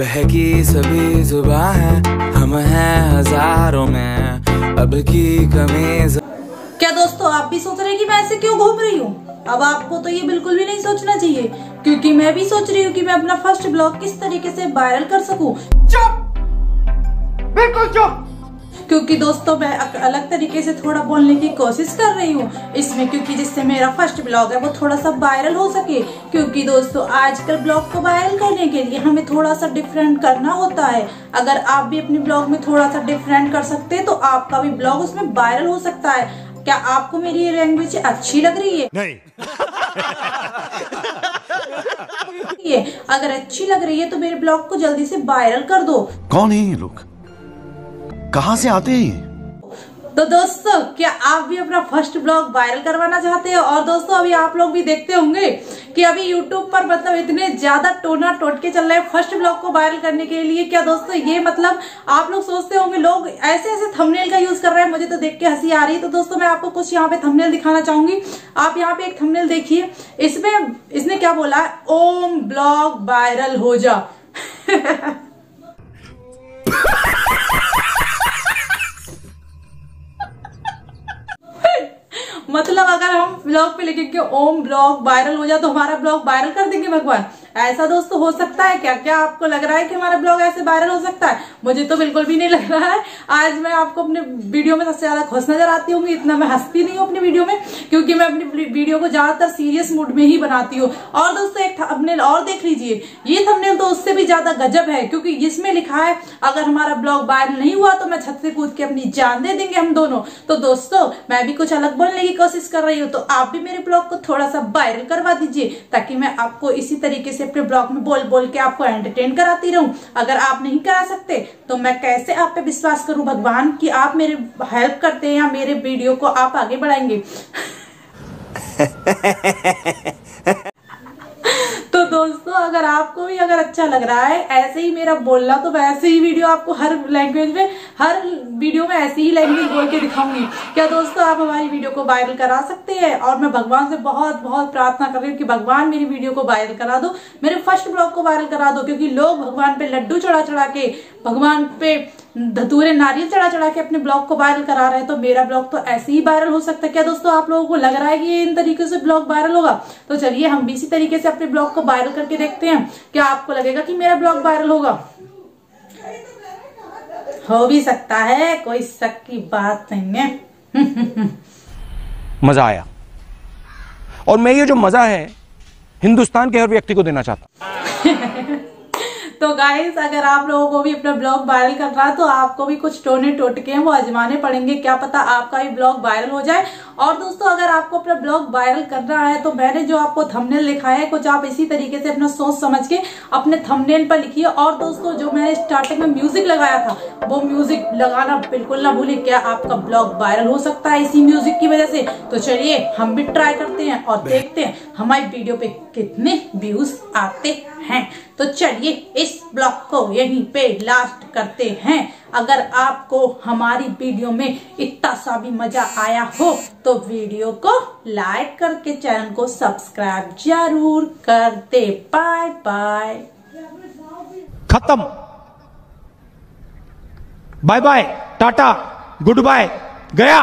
बहकी सभी जुबा है हम हैं हज़ारों में। अब की कमी क्या दोस्तों आप भी सोच रहे हैं कि मैं ऐसे क्यों घूम रही हूँ? अब आपको तो ये बिल्कुल भी नहीं सोचना चाहिए क्योंकि मैं भी सोच रही हूँ कि मैं अपना फ़र्स्ट ब्लॉग किस तरीके से वायरल कर सकूँ। चुप! बिल्कुल चुप! क्योंकि दोस्तों मैं अलग तरीके से थोड़ा बोलने की कोशिश कर रही हूँ इसमें क्योंकि जिससे मेरा फ़र्स्ट ब्लॉग है वो थोड़ा सा वायरल हो सके। क्योंकि दोस्तों आजकल ब्लॉग को वायरल करने के लिए हमें थोड़ा सा डिफरेंट करना होता है। अगर आप भी अपने ब्लॉग में थोड़ा सा डिफरेंट कर सकते हैं तो आपका भी ब्लॉग उसमें वायरल हो सकता है। क्या आपको मेरी ये लैंग्वेज अच्छी लग रही है? नहीं। ये अगर अच्छी लग रही है तो मेरे ब्लॉग को जल्दी से वायरल कर दो। कौन है ये लोग? कहाँ से आते हैं ये? तो दोस्तों, क्या आप भी अपना फ़र्स्ट ब्लॉग वायरल करवाना चाहते हो? और दोस्तों, अभी आप लोग भी देखते होंगे कि अभी यूट्यूब पर मतलब इतने ज़्यादा टोना टोटके चल रहे हैं फ़र्स्ट ब्लॉग को वायरल करने के लिए। क्या दोस्तों, ये मतलब आप लोग सोचते होंगे, लोग ऐसे ऐसे थंबनेल का यूज़ कर रहे हैं, मुझे तो देख के हँसी आ रही है। तो दोस्तों, मैं आपको कुछ यहाँ पे थंबनेल दिखाना चाहूँगी। आप यहाँ पे एक थंबनेल देखिए। इसमें, इसने क्या बोला? ओम ब्लॉग वायरल हो जा। मतलब अगर हम ब्लॉग पे लिखेंगे ओम ब्लॉग वायरल हो जाए तो हमारा ब्लॉग वायरल कर देंगे भगवान। ऐसा दोस्तों हो सकता है क्या? क्या आपको लग रहा है कि हमारा ब्लॉग ऐसे वायरल हो सकता है? मुझे तो बिल्कुल भी नहीं लग रहा है। आज मैं आपको अपने वीडियो में सबसे ज़्यादा खुश नज़र आती हूँ, इतना मैं हंसती नहीं हूँ अपनी वीडियो में, क्योंकि मैं अपनी वीडियो को ज़्यादातर सीरियस मूड में ही बनाती हूँ। और दोस्तों, एक थंबनेल और देख लीजिए, ये थंबनेल तो उससे भी ज़्यादा गजब है, क्योंकि इसमें लिखा है, अगर हमारा ब्लॉग वायरल नहीं हुआ तो मैं छत से कूद के अपनी जान दे देंगे हम दोनों। तो दोस्तों, मैं भी कुछ अलग बोलने की कोशिश कर रही हूँ तो आप भी मेरे ब्लॉग को थोड़ा सा वायरल करवा दीजिए, ताकि मैं आपको इसी तरीके से अपने ब्लॉग में बोल बोल के आपको एंटरटेन कराती रहूँ। अगर आप नहीं करा सकते तो मैं कैसे आप पे विश्वास करूँ? भगवान कि आप मेरे हेल्प करते हैं या मेरे वीडियो को आप आगे बढ़ाएँगे? तो दोस्तों, अगर आपको भी अगर अच्छा लग रहा है, ऐसे ही मेरा बोलना तो वैसे ही वीडियो आपको हर लैंग्वेज में, हर वीडियो में ऐसी ही लैंग्वेज बोल के दिखाऊँगी। क्या दोस्तों, आप हमारी वीडियो को वायरल करा सकते हैं? और मैं भगवान से बहुत बहुत प्रार्थना कर रही हूँ कि भगवान मेरी वीडियो को वायरल करा दो, मेरे फ़र्स्ट ब्लॉग को वायरल करा दो, क्योंकि लोग भगवान पे लड्डू चढ़ा चढ़ा के, भगवान पे धतूरे नारियल चढ़ा चढ़ा के अपने ब्लॉग को वायरल करा रहे हैं तो मेरा ब्लॉग तो ऐसे ही वायरल हो सकता है। क्या दोस्तों, आप लोगों को लग रहा है कि इन तरीके से ब्लॉग वायरल होगा? तो चलिए, हम भी इसी तरीके से अपने ब्लॉग को वायरल करके देखते हैं। क्या आपको लगेगा कि मेरा ब्लॉग वायरल होगा? हो भी सकता है, कोई शक की बात नहीं है। मज़ा आया। और मैं ये जो मज़ा है, हिंदुस्तान के हर व्यक्ति को देना चाहता तो गाइस अगर आप लोगों को भी अपना ब्लॉग वायरल करना है तो आपको भी कुछ टोने टोटके हैं वो आजमाने पड़ेंगे। क्या पता आपका भी ब्लॉग वायरल हो जाए। और दोस्तों अगर आपको अपना ब्लॉग वायरल करना है तो मैंने जो आपको थंबनेल लिखा है कुछ आप इसी तरीके से अपना सोच समझ के अपने थंबनेल पर लिखिए। और दोस्तों जो मैंने स्टार्टिंग में म्यूज़िक लगाया था वो म्यूज़िक लगाना बिल्कुल ना भूलिए क्या आपका ब्लॉग वायरल हो सकता है इसी म्यूज़िक की वजह से? तो चलिए हम भी ट्राई करते हैं और देखते हैं हमारी वीडियो पे कितने व्यूज़ आते हैं। तो चलिए इस ब्लॉग को यहीं पे लास्ट करते हैं। अगर आपको हमारी वीडियो में इतना सा भी मज़ा आया हो तो वीडियो को लाइक करके चैनल को सब्सक्राइब ज़रूर कर दे। बाय बाय खत्म। Bye bye Tata goodbye गया।